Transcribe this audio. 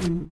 음.